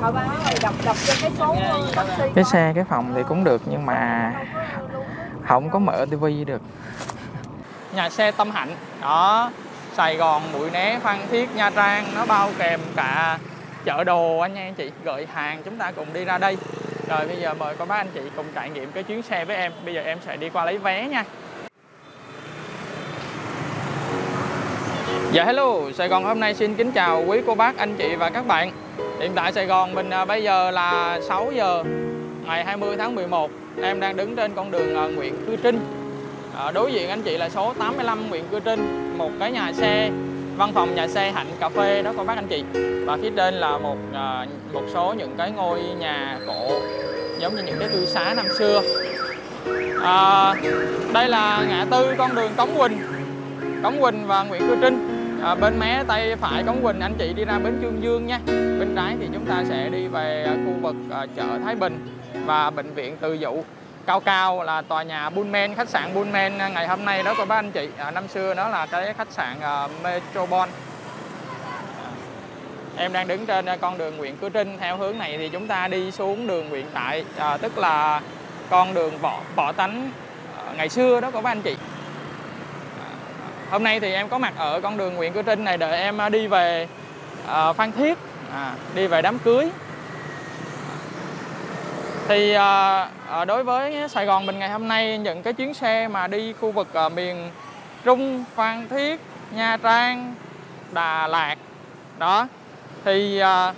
Họ nói đọc đọc cho cái số taxi. cái xe cái phòng thì cũng được nhưng mà không có mở tivi được. Nhà xe Tâm Hạnh đó. Sài Gòn Mũi Né Phan Thiết Nha Trang nó bao kèm cả chợ đồ anh nha anh chị. Gửi hàng chúng ta cùng đi ra đây. Rồi bây giờ mời cô bác anh chị cùng trải nghiệm cái chuyến xe với em. Bây giờ em sẽ đi qua lấy vé nha. Dạ hello, Sài Gòn hôm nay xin kính chào quý cô bác, anh chị và các bạn Hiện tại Sài Gòn mình à, bây giờ là 6 giờ ngày 20 tháng 11 Em đang đứng trên con đường à, Nguyễn Cư Trinh. À, Đối diện anh chị là số 85 Nguyễn Cư Trinh Một cái nhà xe, văn phòng nhà xe Hạnh Cà Phê đó cô bác anh chị. Và phía trên là một à, một số những cái ngôi nhà cổ Giống như những cái cư xá năm xưa. À, Đây là ngã tư con đường Cống Quỳnh Cống Quỳnh và Nguyễn Cư Trinh à, bên mé tay phải Cống Quỳnh anh chị đi ra bến Trương Dương nha. Bên trái thì chúng ta sẽ đi về ờ, khu vực à, chợ Thái Bình và bệnh viện Từ Dụ. Cao cao là tòa nhà Bunmen khách sạn Bunmen ngày hôm nay đó của bác anh chị. À, năm xưa đó là cái khách sạn à, Metropol em đang đứng trên con đường Nguyễn Cư Trinh. Theo hướng này thì chúng ta đi xuống đường Nguyễn Tại à, tức là con đường võ võ tánh. À, ngày xưa đó của bác anh chị hôm nay thì em có mặt ở con đường Nguyễn Cư Trinh này đợi em à, đi về uh, Phan Thiết à, đi về đám cưới. Thì uh, đối với Sài Gòn mình ngày hôm nay những cái chuyến xe mà đi khu vực uh, miền Trung Phan Thiết Nha Trang Đà Lạt đó thì uh,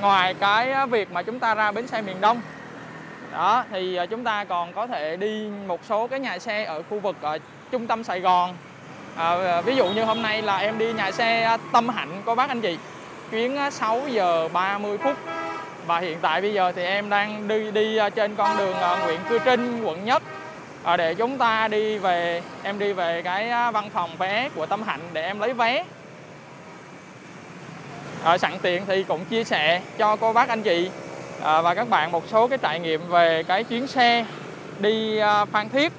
ngoài cái việc mà chúng ta ra bến xe miền Đông đó thì chúng ta còn có thể đi một số cái nhà xe ở khu vực ở trung tâm Sài Gòn. À, à, ví dụ như hôm nay là em đi nhà xe à, Tâm Hạnh cô bác anh chị. Chuyến à, 6 giờ 30 phút. Và hiện tại bây giờ thì em đang đi đi trên con đường Nguyễn Cư Trinh quận Nhất. À, để chúng ta đi về em đi về cái văn phòng vé của Tâm Hạnh để em lấy vé. À, sẵn tiện thì cũng chia sẻ cho cô bác anh chị à, và các bạn một số cái trải nghiệm về cái chuyến xe đi Phan Thiết.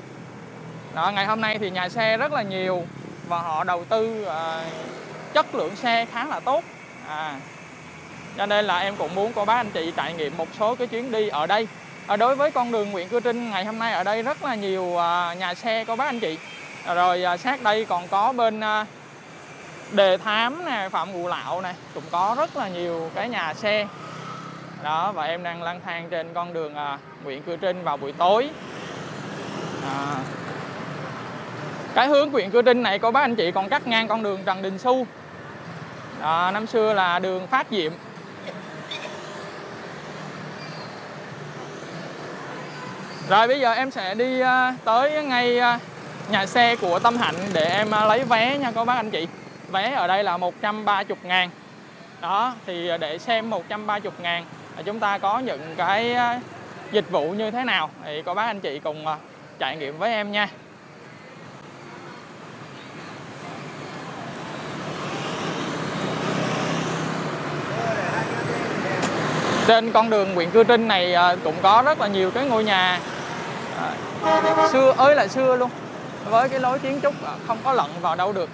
Đó, ngày hôm nay thì nhà xe rất là nhiều và họ đầu tư à, chất lượng xe khá là tốt. À, cho nên là em cũng muốn cô bác anh chị trải nghiệm một số cái chuyến đi ở đây. À, đối với con đường Nguyễn Cư Trinh ngày hôm nay ở đây rất là nhiều à, nhà xe cô bác anh chị. Rồi à, sát đây còn có bên à, đề thám nè phạm Ngụ lão này cũng có rất là nhiều cái nhà xe. Đó và em đang lang thang trên con đường à, Nguyễn Cư Trinh vào buổi tối. À, cái hướng huyện Cư Trinh này cô bác anh chị còn cắt ngang con đường Trần Đình Xu. À, năm xưa là đường Phát Diệm. Rồi bây giờ em sẽ đi ờ, tới ngay ờ, nhà xe của Tâm Hạnh để em ờ, lấy vé nha cô bác anh chị. Vé ở đây là 130 ngàn. Đó thì để xem 130 ngàn chúng ta có những cái dịch vụ như thế nào. Thì cô bác anh chị cùng trải nghiệm với em nha. Trên con đường Nguyễn Cư Trinh này à, cũng có rất là nhiều cái ngôi nhà à, xưa ơi là xưa luôn. Với cái lối kiến trúc à, không có lận vào đâu được.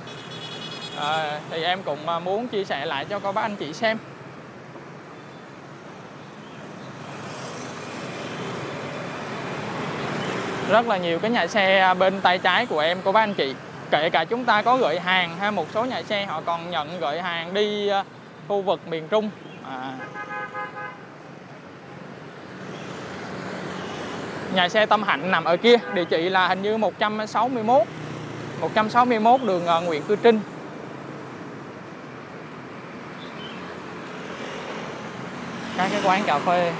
À, thì em cũng muốn chia sẻ lại cho các bác anh chị xem. Rất là nhiều cái nhà xe bên tay trái của em của bác anh chị. Kể cả chúng ta có gửi hàng hay một số nhà xe họ còn nhận gửi hàng đi khu vực miền Trung. À, nhà xe Tâm Hạnh nằm ở kia, địa chỉ là hình như 161 161 đường ờ, Nguyễn Cư Trinh. Các cái quán cà phê.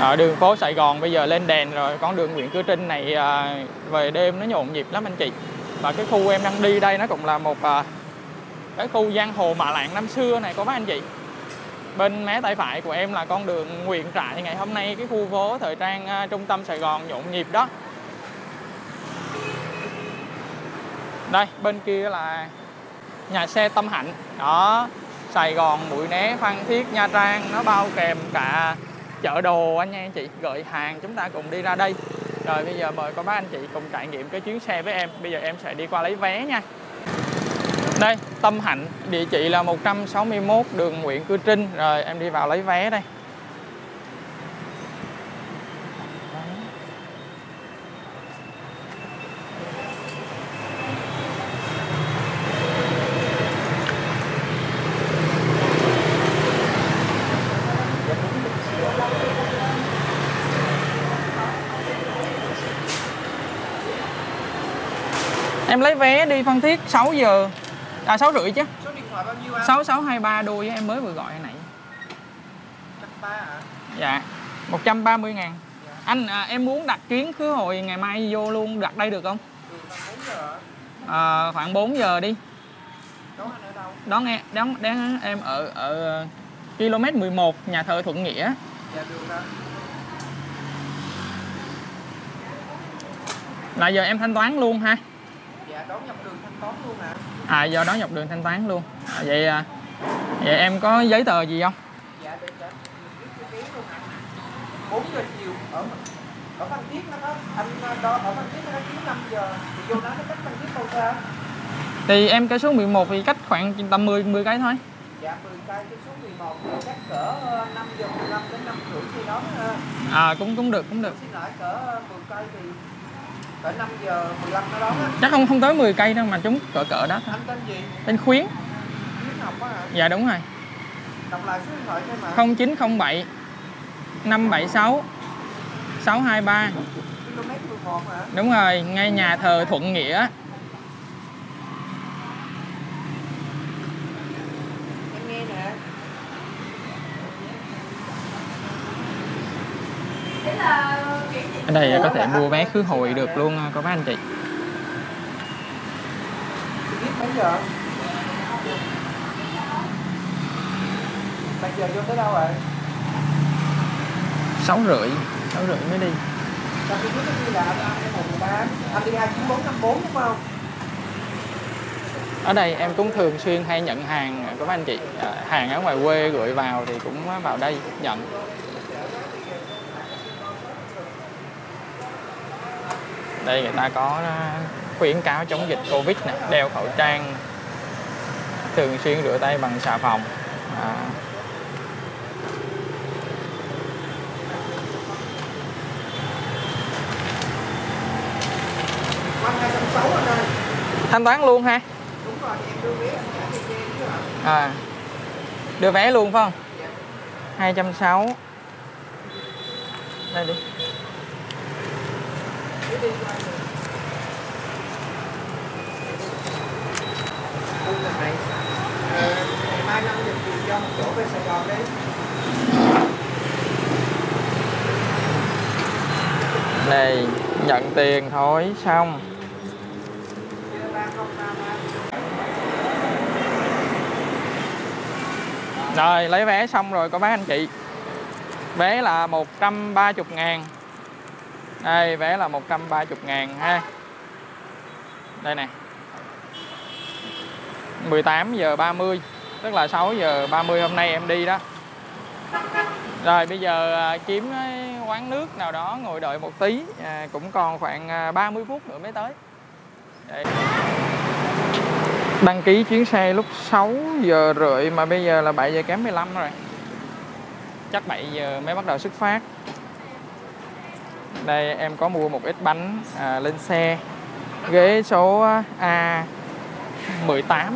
Ở đường phố Sài Gòn bây giờ lên đèn rồi, con đường Nguyễn Cư Trinh này ờ, về đêm nó nhộn nhịp lắm anh chị và cái khu em đang đi đây nó cũng là một à, cái khu giang hồ mạ lạng năm xưa này, có bác anh chị? Bên mé tay phải của em là con đường Nguyễn Trãi ngày hôm nay, cái khu phố thời trang à, trung tâm Sài Gòn nhộn nhịp đó. Đây, bên kia là nhà xe Tâm Hạnh. Đó, Sài Gòn, Mũi Né, Phan Thiết, Nha Trang, nó bao kèm cả chợ đồ anh nha anh chị. Gợi hàng chúng ta cùng đi ra đây. Rồi bây giờ mời cô bác anh chị cùng trải nghiệm cái chuyến xe với em. Bây giờ em sẽ đi qua lấy vé nha. Đây, Tâm Hạnh, địa chỉ là 161 đường Nguyễn Cư Trinh. Rồi em đi vào lấy vé đây. Em lấy vé đi Phan Thiết 6 giờ À 6 rưỡi chứ Số điện thoại bao nhiêu anh? 6623 đôi em mới vừa gọi hồi nãy 130 hả? Dạ 130 ngàn Anh à, em muốn đặt chuyến khứ hồi ngày mai vô luôn đặt đây được không? Từ tầm 4 giờ? À, khoảng 4 giờ đi Đón anh ở đâu? Đón em, đón, đón em ở ở km 11 nhà thờ Thuận Nghĩa Dạ được? Là giờ em thanh toán luôn ha Dạ đón nhập đường thanh toán luôn hả? À do đó dọc đường thanh toán luôn à, Vậy à, vậy em có giấy tờ gì không? Dạ được hả? 4 giờ chiều ở ở Phan Thiết nó có anh đó ở Phan Thiết nó có chuyến 5 giờ thì vô đó nó cách Phan Thiết bao xa? Thì em cái số 11 thì cách khoảng tầm 10 10 cái thôi Dạ 10 cây cái số 11 thì chắc cỡ 5 giờ 15 đến 5 rưỡi thì đó ha. À cũng cũng được cũng được Xin lỗi cỡ 10 cây thì cỡ 5 giờ 15 nó đón á. Chắc không không tới 10 cây đâu mà chúng cỡ cỡ đó thôi Anh tên gì? Tên Khuyến Khuyến học á hả? Dạ đúng rồi Đọc lại số điện thoại cho ạ. 0907 576 623 km 11 hả? Đúng rồi, ngay nhà thờ Thuận Nghĩa Em nghe nè. Thế là kiểu gì? Ở đây có thể mua vé khứ hồi được luôn à, cô bác anh chị Biết mấy giờ? Bây giờ vô tới đâu rồi? Sáu rưỡi sáu rưỡi mới đi Sao tôi biết cái là anh ăn cái 118 Anh đi 29454 đúng không? Ở đây em cũng thường xuyên hay nhận hàng à, của các anh chị à, Hàng ở ngoài quê gửi vào thì cũng vào đây nhận Đây người ta có ờ, khuyến cáo chống dịch Covid này Đeo khẩu trang Thường xuyên rửa tay bằng xà phòng à, Thanh toán luôn ha? Đưa vé à, Đưa vé luôn phải không? hai trăm sáu. Đây đi Cứ đi cho anh được Đúng rồi này Ờ, Ngày mai 5 giờ chiều cho một chỗ về Sài Gòn nhận tiền thôi, xong. Rồi, lấy vé xong rồi, có bác anh chị. Vé là 130 ngàn. Đây vé là 130 ngàn ha. Đây nè. 18 giờ 30 Tức là 6 giờ 30 hôm nay em đi đó. Rồi bây giờ à, kiếm quán nước nào đó ngồi đợi một tí à, Cũng còn khoảng à, 30 phút nữa mới tới. Đây. Đăng ký chuyến xe lúc 6 giờ rưỡi mà bây giờ là 7 giờ kém 15 rồi. Chắc 7 giờ mới bắt đầu xuất phát. Đây em có mua một ít bánh à, lên xe. Ghế số A18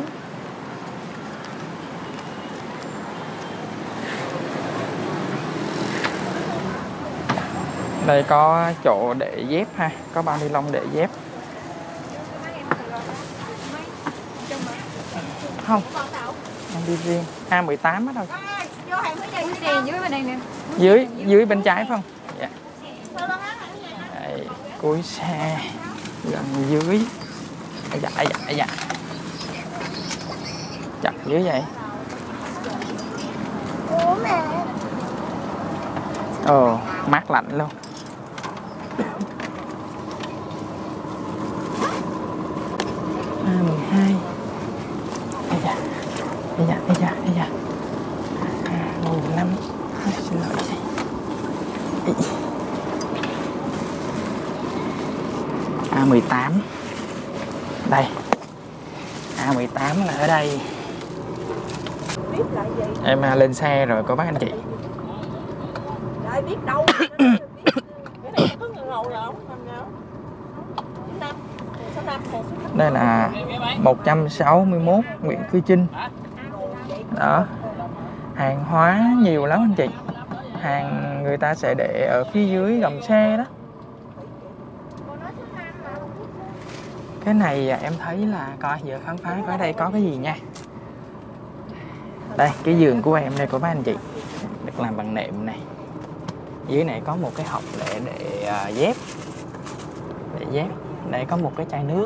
Đây có chỗ để dép ha. Có bao ni lông để dép. Không. Em đi riêng. A18 á đâu Vô hàng mới đây nè, dưới bên đây nè. dưới dưới bên trái phải không? Dạ. Đây, cuối xe gần dưới. Dạ, dạ, dạ. chặt dưới vậy. Ồ mát lạnh luôn. A mười hai ây dạ ây dạ ây dạ ây dạ a mười lăm xin lỗi chị Ý. A18 đây A18 là ở đây biết là gì em à, lên xe rồi có bác anh chị? Lại biết đâu đây là 161 Nguyễn Cư Trinh. Đó. Hàng hóa nhiều lắm anh chị. Hàng người ta sẽ để ở phía dưới gầm xe đó. Cái này à, em thấy là coi giờ khám phá coi đây có cái gì nha đây cái giường của em đây của mấy anh chị. Được làm bằng nệm này. Dưới này có một cái hộc để để uh, dép. Để dép. Đây có một cái chai nước.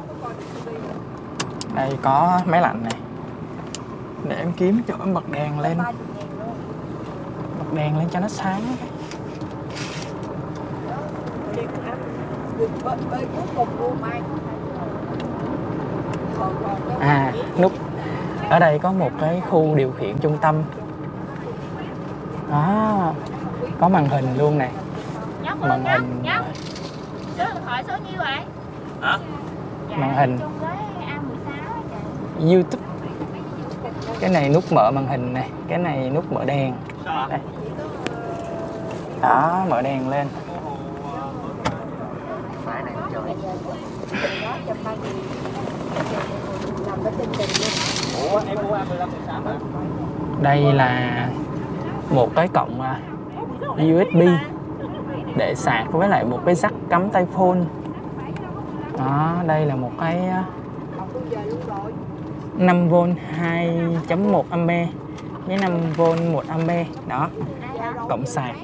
Đây có máy lạnh này. Để em kiếm chỗ em bật đèn lên. Bật đèn lên cho nó sáng. À nút ở đây có một cái khu điều khiển trung tâm. Đó có màn hình luôn này nhóc màn hình. nhóc số điện thoại số nhiêu vậy? Hả? Dạ, Màn hình. chung với A16 trời youtube. Cái này nút mở màn hình này cái này nút mở đèn. Đây. đó mở đèn lên đây là một cái cộng à, USB để sạc với lại một cái rắc cắm tay phone. Đó, đây là một cái à, 5V 2.1 ampe với 5V 1 ampe. Đó cộng sạc.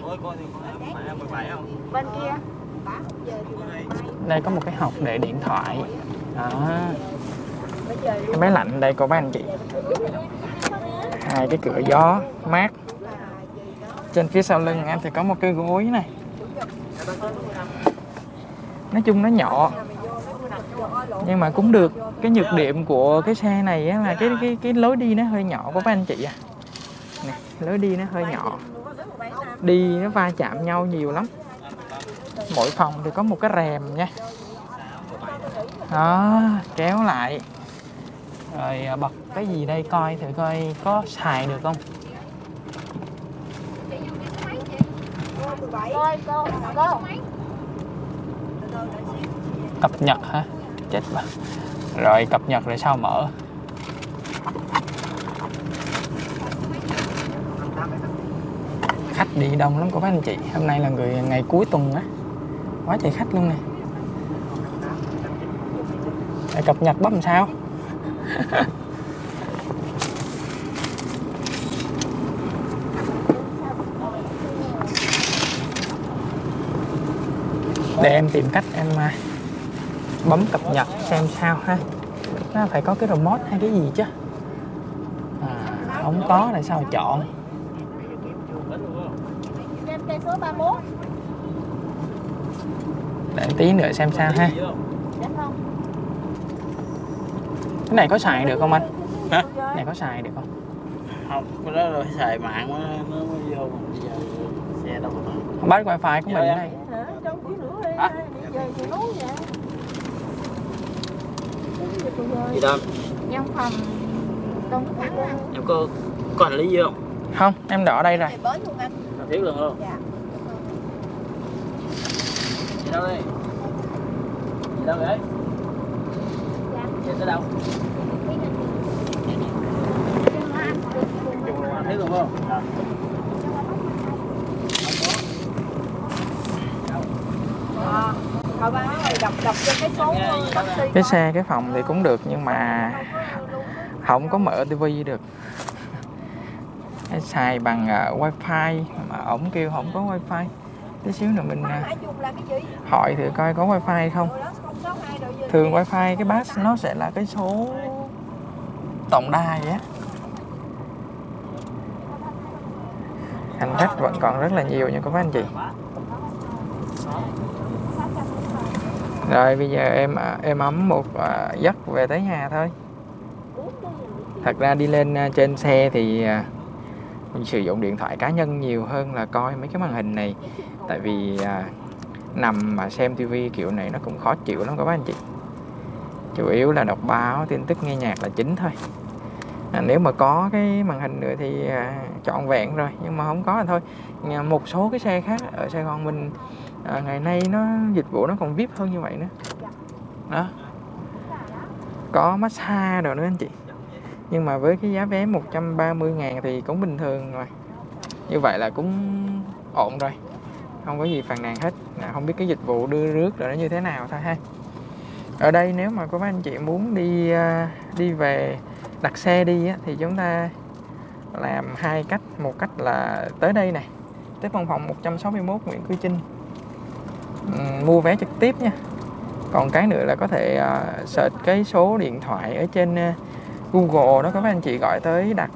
Đây có một cái hộp để điện thoại. Đó cái máy lạnh đây cô mấy anh chị. Hai cái cửa gió mát. Trên phía sau lưng em thì có một cái gối này. Nói chung nó nhỏ. Nhưng mà cũng được. Cái nhược điểm của cái xe này á là cái cái cái lối đi nó hơi nhỏ của các anh chị à. Nè, lối đi nó hơi nhỏ. Đi nó va chạm nhau nhiều lắm. Mỗi phòng thì có một cái rèm nha. Đó kéo lại rồi à, bật cái gì đây? Coi thử coi có xài được không? Cập nhật hả? Chết bà. Rồi, cập nhật rồi sao mở? Khách đi đông lắm của các anh chị? Hôm nay là người ngày cuối tuần á. Quá trời khách luôn nè. Cập nhật bấm sao? để em tìm cách em à, bấm cập nhật xem sao ha. Nó phải có cái remote hay cái gì chứ? À, không có tại sao mà chọn? Để tí nữa xem sao ha cái này có xài được không anh? Hả? cái này có xài được không? Không cái đó là xài mạng nó nó mới vô bây giờ xe đâu có bắt wifi của mình ở đây. Hả? Trong buổi nữa đi Hả? đi về chiều nấu vậy. Gì đâu văn phòng Đông Thắng anh em có có hành lý gì không? Không em đỏ đây rồi. Bến luôn thiết luôn luôn dạ. Đâu đây đâu vậy dạ xe tới đâu cần thiết không à, đọc đọc cái số cái xe cái phòng thì cũng được nhưng mà không có mở tivi được. Cái xài bằng uh, wifi mà ổng kêu không có wifi. Tí xíu nữa mình uh, hỏi thử coi có wifi hay không rồi đó 062 rồi giờ thường wifi cái bass nó sẽ là cái số tổng đài á. Hành khách vẫn còn rất là nhiều nha các anh chị. Rồi bây giờ em em à, ấm một à, giấc về tới nhà thôi. Thật ra đi lên à, trên xe thì à, mình sử dụng điện thoại cá nhân nhiều hơn là coi mấy cái màn hình này. Tại vì nằm mà xem tivi kiểu này nó cũng khó chịu lắm các bác anh chị. Chủ yếu là đọc báo tin tức nghe nhạc là chính thôi. À, nếu mà có cái màn hình nữa thì à, trọn vẹn rồi nhưng mà không có là thôi. Nhà- một số cái xe khác ở Sài Gòn mình à, ngày nay nó dịch vụ nó còn vip hơn như vậy nữa. Đó. Có massage rồi nữa anh chị. Nhưng mà với cái giá vé 130 ngàn thì cũng bình thường rồi. Như vậy là cũng ổn rồi không có gì phàn nàn hết. À, không biết cái dịch vụ đưa rước là nó như thế nào thôi ha. Ở đây nếu mà có mấy anh chị muốn đi ờ, đi về đặt xe đi á, thì chúng ta làm hai cách. Một cách là tới đây này tới văn phòng 161 Nguyễn Cư Trinh. Ừ, mua vé trực tiếp nha. Còn cái nữa là có thể uh, search cái số điện thoại ở trên ờ, Google. Đó các anh chị gọi tới đặt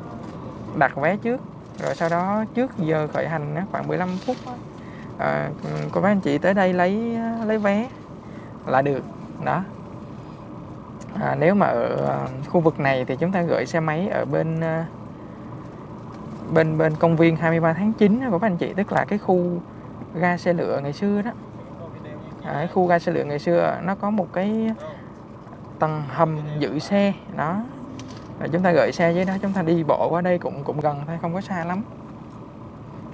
đặt vé trước. Rồi sau đó trước giờ khởi hành khoảng 15 phút à, cô bác anh chị tới đây lấy lấy vé là được đó. À, nếu mà ở à, khu vực này thì chúng ta gửi xe máy ở bên à, bên bên công viên 23 tháng 9 của các anh chị tức là cái khu ga xe lửa ngày xưa đó. À, cái khu ga xe lửa ngày xưa nó có một cái tầng hầm giữ xe đó. Rồi chúng ta gửi xe dưới đó chúng ta đi bộ qua đây cũng cũng gần thôi không có xa lắm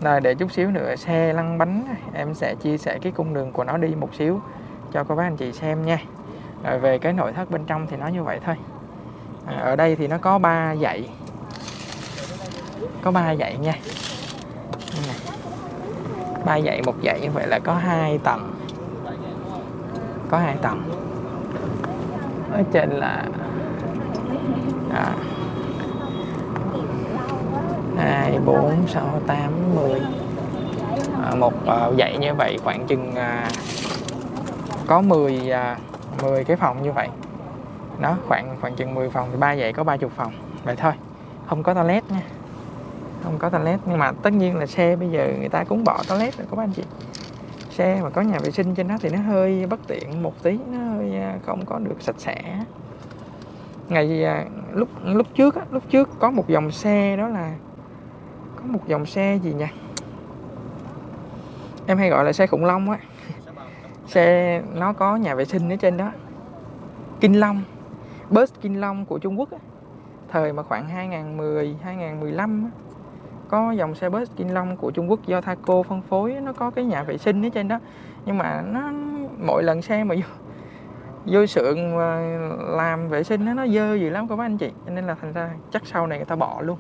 rồi để chút xíu nữa xe lăn bánh em sẽ chia sẻ cái cung đường của nó đi một xíu cho các bác anh chị xem nha. Rồi về cái nội thất bên trong thì nó như vậy thôi. À, ở đây thì nó có ba dãy. Có ba dãy nha. Ba dãy một dãy như vậy là có hai tầng. Có hai tầng. Ở trên là à, hai bốn sáu tám mười. À, một à, dãy như vậy khoảng chừng à, có 10 à, 10 cái phòng như vậy. Đó khoảng khoảng chừng 10 phòng thì ba dãy có 30 phòng. Vậy thôi không có toilet nha. Không có toilet nhưng mà tất nhiên là xe bây giờ người ta cũng bỏ toilet rồi các anh chị. Xe mà có nhà vệ sinh trên đó thì nó hơi bất tiện một tí nó hơi à, không có được sạch sẽ. Ngày à, lúc lúc trước lúc trước có một dòng xe đó là có một dòng xe gì nha em hay gọi là xe khủng long á. Xe nó có nhà vệ sinh ở trên đó. Kinh Long. Bus Kinh Long của Trung Quốc á. thời mà khoảng 2010 2015 á, có dòng xe bus Kinh Long của Trung Quốc do Thaco phân phối nó có cái nhà vệ sinh ở trên đó. Nhưng mà nó mỗi lần xe mà vô vô sượng làm vệ sinh nó nó dơ gì lắm các bác anh chị. Cho nên là thành ra chắc sau này người ta bỏ luôn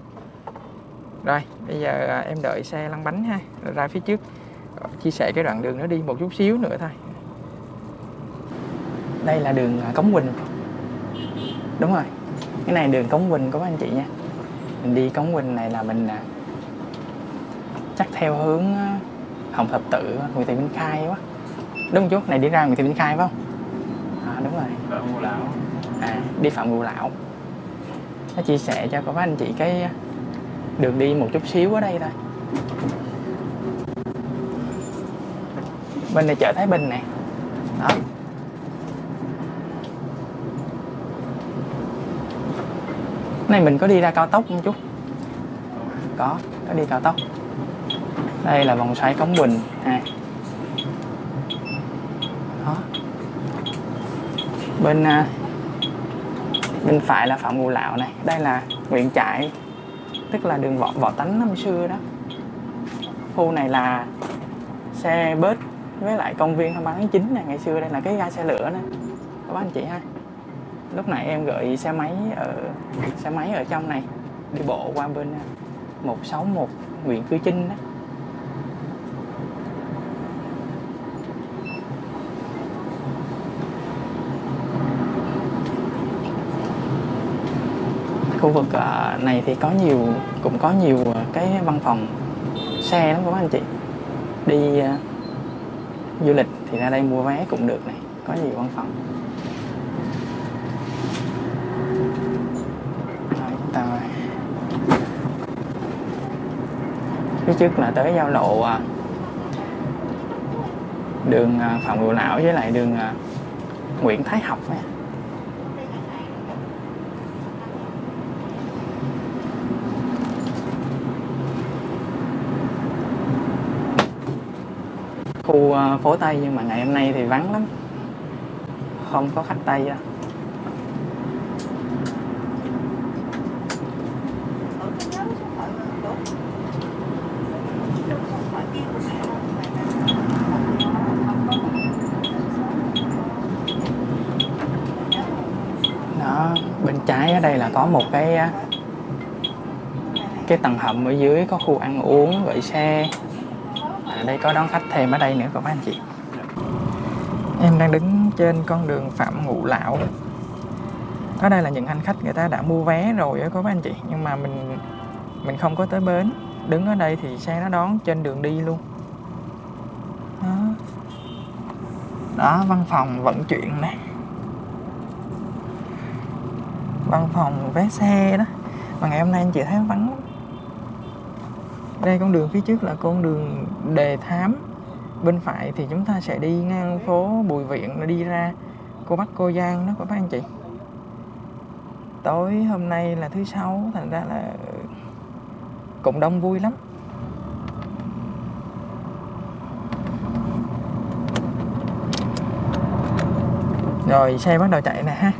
rồi bây giờ à, em đợi xe lăn bánh ha rồi ra phía trước. Chia sẻ cái đoạn đường nó đi một chút xíu nữa thôi. Đây là đường à, Cống Quỳnh. Đúng rồi cái này đường Cống Quỳnh các bác anh chị nha. Mình đi Cống Quỳnh này là mình à, chắc theo hướng Hồng Thập Tự Nguyễn Thị Minh Khai quá. Đúng không chú này đi ra Nguyễn Thị Minh Khai phải không? À, đúng rồi. À đi Phạm Ngũ Lão. Nó chia sẻ cho các bác anh chị cái được đi một chút xíu ở đây thôi. Bên này chợ Thái Bình nè. Đó. Này mình có đi ra cao tốc không chút? có có đi cao tốc. Đây là vòng xoáy cống bình à. đó. Bên à, bên phải là phạm ngũ lão này đây là nguyễn trãi tức là đường võ võ tánh năm xưa đó. Khu này là xe bớt với lại công viên hai tháng 9 này, ngày xưa đây là cái ga xe lửa nè các bác anh chị ha. Lúc nãy em gửi xe máy ở, xe máy ở trong này, đi bộ qua bên 161 Nguyễn Cư Trinh đó. Khu vực à, này thì có nhiều cũng có nhiều à, cái văn phòng xe lắm các anh chị. Đi à, du lịch thì ra đây mua vé cũng được này có nhiều văn phòng. Rồi, ta phía trước là tới giao lộ đường à, Phạm Ngũ Lão với lại đường Nguyễn Thái Học ấy. Khu ờ, phố Tây, nhưng mà ngày hôm nay thì vắng lắm. Không có khách Tây á. Đó, bên trái ở đây là có một cái ờ, cái tầng hầm ở dưới, có khu ăn uống, gửi xe đây có đón khách thêm ở đây nữa các anh chị? Em đang đứng trên con đường phạm ngũ lão. Ở đây là những hành khách người ta đã mua vé rồi á các anh chị? Nhưng mà mình mình không có tới bến. Đứng ở đây thì xe nó đón trên đường đi luôn. Đó, đó văn phòng vận chuyển này văn phòng vé xe đó. Mà ngày hôm nay anh chị thấy vắng đây, con đường phía trước là con đường đề thám. Bên phải thì chúng ta sẽ đi ngang phố bùi viện, nó đi ra cô bắc cô giang đó các anh chị? Tối hôm nay là thứ sáu, thành ra là ừ, cũng đông vui lắm. Rồi, xe bắt đầu chạy nè ha.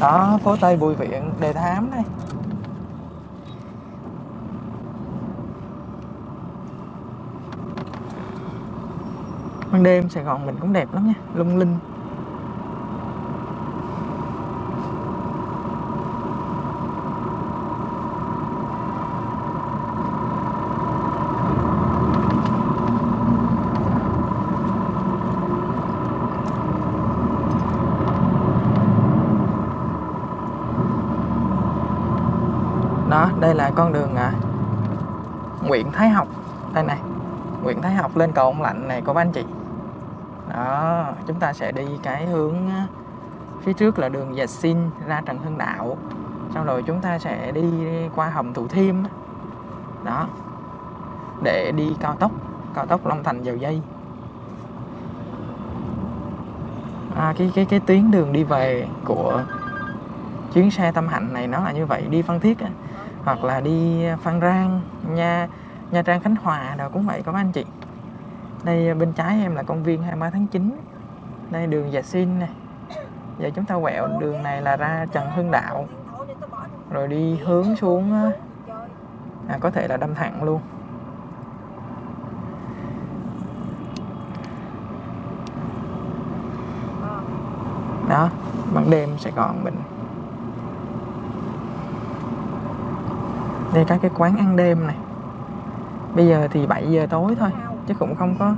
Đó, phố tây bùi viện, đề thám đây. Ban đêm sài gòn mình cũng đẹp lắm nha lung linh. Đó đây là con đường à, Nguyễn Thái Học. Đây này Nguyễn Thái Học lên cầu ông Lạnh này có anh chị chúng ta sẽ đi cái hướng phía trước là đường Dạch Xin ra Trần Hưng Đạo. Xong rồi chúng ta sẽ đi qua hầm Thủ Thiêm đó. Để đi cao tốc cao tốc Long Thành Dầu Dây. À, cái cái cái tuyến đường đi về của chuyến xe tâm hạnh này nó là như vậy đi Phan Thiết á, hoặc là đi Phan Rang nha Nha Trang Khánh Hòa đâu cũng vậy các anh chị. Đây bên trái em là công viên 23 tháng 9 đây đường Dạ Xin này, giờ chúng ta quẹo đường này là ra Trần Hưng Đạo. Rồi đi hướng xuống à, có thể là đâm thẳng luôn. Đó ban đêm Sài Gòn mình. Đây các cái quán ăn đêm này. Bây giờ thì 7 giờ tối thôi chứ cũng không có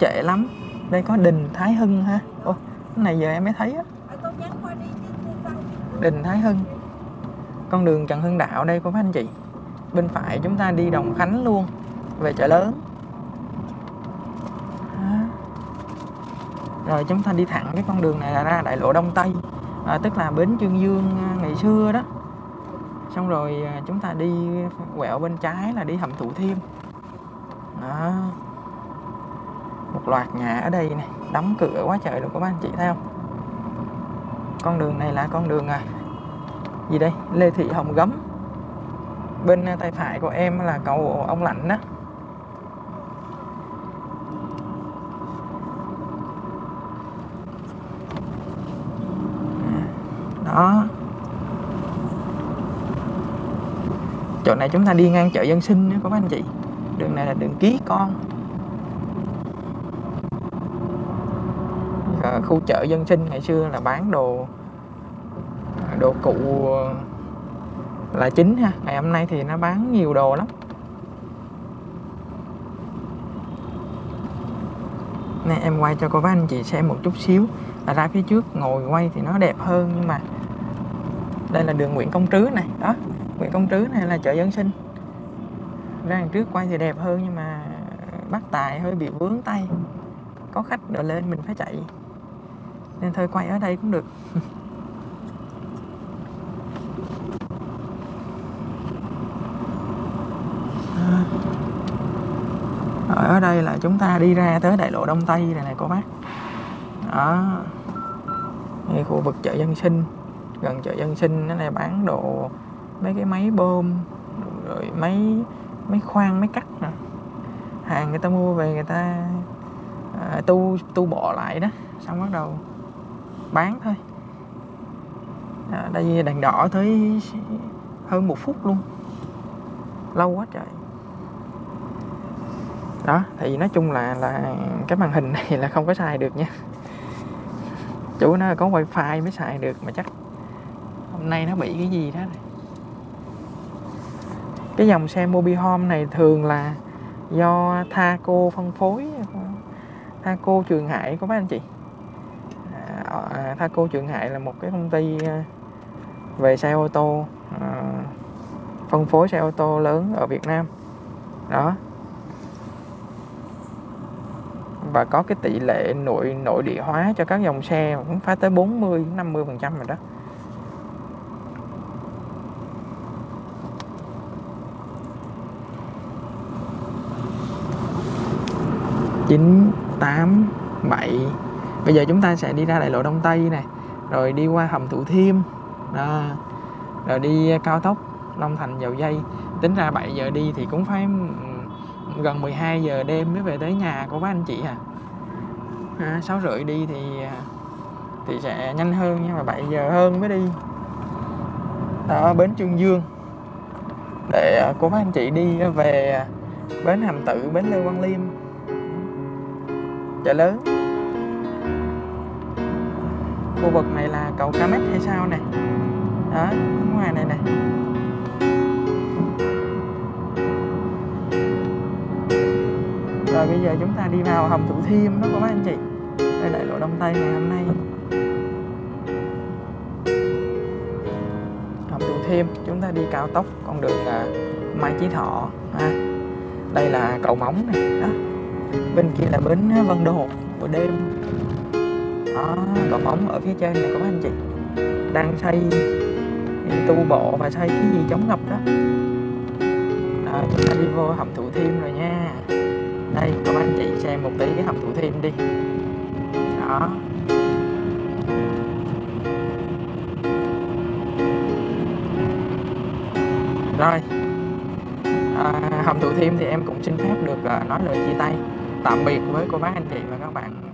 trễ lắm đây có đình Thái Hưng ha. Ô cái này giờ em mới thấy á. Đình Thái Hưng. Con đường Trần Hưng Đạo đây có mấy anh chị. Bên phải chúng ta đi Đồng Khánh luôn về chợ lớn. Rồi chúng ta đi thẳng cái con đường này là ra đại lộ Đông Tây. À, tức là bến Trương Dương à, ngày xưa đó. Xong rồi à, chúng ta đi quẹo bên trái là đi hầm Thủ Thiêm. Đó một loạt nhà ở đây này đóng cửa quá trời luôn các anh chị thấy không? Con đường này là con đường à gì đây? Lê Thị Hồng Gấm. Bên à, tay phải của em là cầu ông Lạnh đó. Đó. Chỗ này chúng ta đi ngang chợ dân sinh nữa các anh chị. Đường này là đường ký con. À, khu chợ dân sinh ngày xưa là bán đồ đồ cụ là chính ha. Ngày hôm nay thì nó bán nhiều đồ lắm. Nè em quay cho cô bác anh chị xem một chút xíu. Là ra phía trước ngồi quay thì nó đẹp hơn nhưng mà đây là đường Nguyễn Công Trứ này đó Nguyễn Công Trứ này là chợ dân sinh. Ra đằng trước quay thì đẹp hơn nhưng mà bắt tài hơi bị vướng tay. Có khách đợi lên mình phải chạy nên thôi quay ở đây cũng được. Rồi ở đây là chúng ta đi ra tới đại lộ Đông Tây này này cô bác. Đó. Đây khu vực chợ dân sinh. Gần chợ dân sinh nó này bán đồ Mấy cái máy bơm Rồi máy máy khoan, máy cắt nè. Hàng người ta mua về người ta à, tu tu bộ lại đó. Xong bắt đầu bán thôi. À, đây đèn đỏ tới hơn một phút luôn. Lâu quá trời. Đó thì nói chung là là cái màn hình này là không có xài được nha. Chủ nó có wifi mới xài được mà chắc. Hôm nay nó bị cái gì đó này. cái dòng xe Mobihome này thường là do Thaco phân phối. Thaco Trường Hải có mấy anh chị? Thaco Trường Hải là một cái công ty ờ, về xe ô tô ờ, phân phối xe ô tô lớn ở Việt Nam. Đó. Và có cái tỷ lệ nội nội địa hóa cho các dòng xe cũng phải tới 40 50 phần trăm rồi đó. chín tám bảy bây giờ chúng ta sẽ đi ra đại lộ Đông Tây này rồi đi qua hầm Thủ Thiêm đó. rồi đi cao tốc Long Thành dầu dây. Tính ra 7 giờ đi thì cũng phải ừ, gần 12 giờ đêm mới về tới nhà của các anh chị à, à 6 rưỡi đi thì à, thì sẽ nhanh hơn nhưng mà 7 giờ hơn mới đi. Đó bến Trương Dương. Để à, của các anh chị đi về à, bến Hàm Tự bến Lê Quang Liêm. Chợ lớn khu vực này là cầu Camet hay sao nè đó ngoài này nè rồi bây giờ chúng ta đi vào hầm thủ thiêm đó các anh chị. Đây đại lộ đông tây ngày hôm nay. Hầm thủ thiêm chúng ta đi cao tốc con đường uh, mai chí thọ ha. đây là cầu móng này đó. Bên kia là bến à, vân đồn buổi đêm có cầu móng ở phía trên này có anh chị. Đang xây tu bộ và xây cái gì chống ngập đó. Đó chúng ta đi vô hầm thủ thiêm rồi nha. Đây các anh chị xem một tí cái hầm thủ thiêm đi. Đó. Rồi. À, hầm thủ thiêm thì em cũng xin phép được uh, nói lời chia tay. Tạm biệt với cô bác anh chị và các bạn.